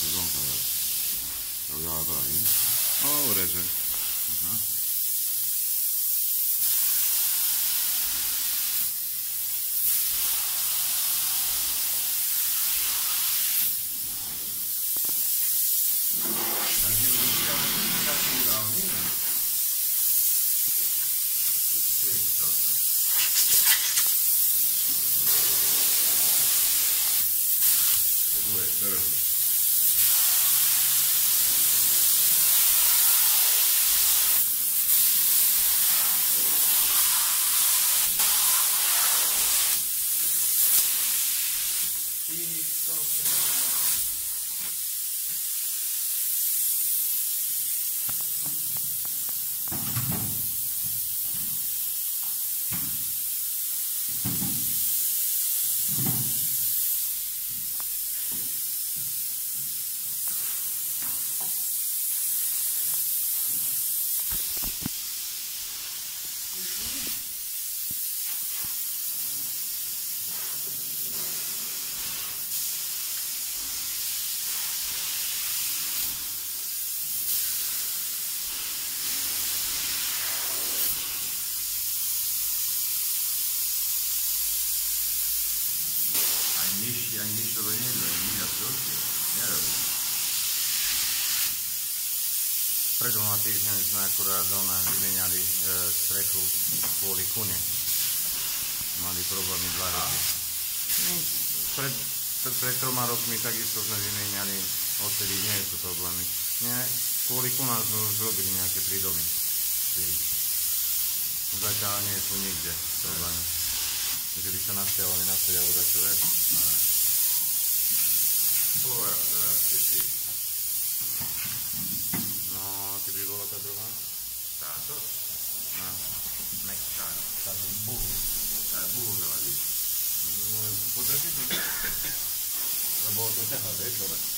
tego, prawda, broń. O, ureży. Aha. Thank you. broken. L'anello, ai mila sotto, vero? Pred dvoma týždňami sme akurát doma vymenali e, strechu kvôli kune. Mali problémy dva roky. Pred, pred, pred troma rokmi takisto sme vymenali, odtedy nie sú problémy. Nie, kvôli kunám sme už robili nejaké tri domy. Štyri. Zatiaľ nie sú nikde problémy. Že by sa nasťahovali na sebe, alebo dačo, vieš? guardate sì. No, ti devo la trovare. Tanto. Ah. Non è tanto. Tanto burro. È burro la lì. potresti dire. La botta te la vedo,